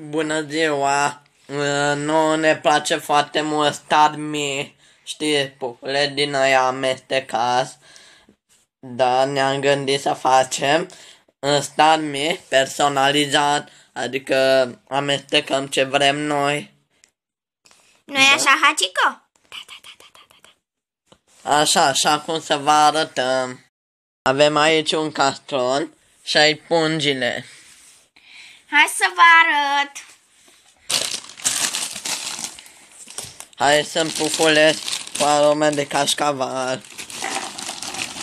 Bună ziua! Uh, Nu ne place foarte mult Star Me, știi, pupule din aia amestecați. Dar ne-am gândit să facem un Star Me personalizat, adică amestecăm ce vrem noi. nu e așa, Hachiko? Da, da, da, da, da, da, da. Așa, așa cum să vă arătăm. Avem aici un castron și aici pungile. Hai să vă arăt. Hai să-mi pufulesc cu arome de cașcaval.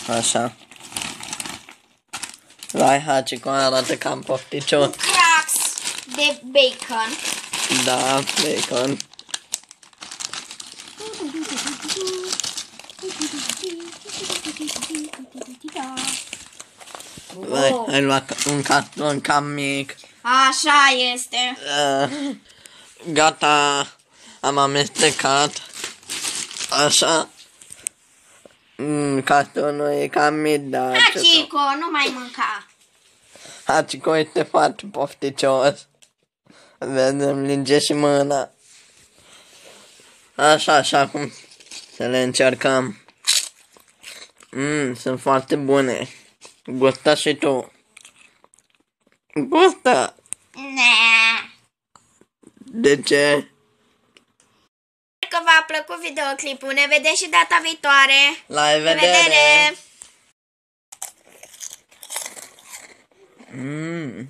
Așa. Vai, Haci, cum arată cam pofticios. Cracks de bacon. Da, bacon. Vai, ai luat un carton cam mic. Așa este. Uh, gata, am amestecat. Așa. Mm, cartonul e cam mic, dar... ce să- Hachiko, nu mai mânca. Hachiko este foarte pofticios. Vedem, linge și mâna. Așa, așa cum să le încercăm. Mmm, sunt foarte bune. Gustă și tu. Gustă! Ne. De ce? Sper că v-a plăcut videoclipul. Ne vedem și data viitoare. La La revedere! revedere! Mmm,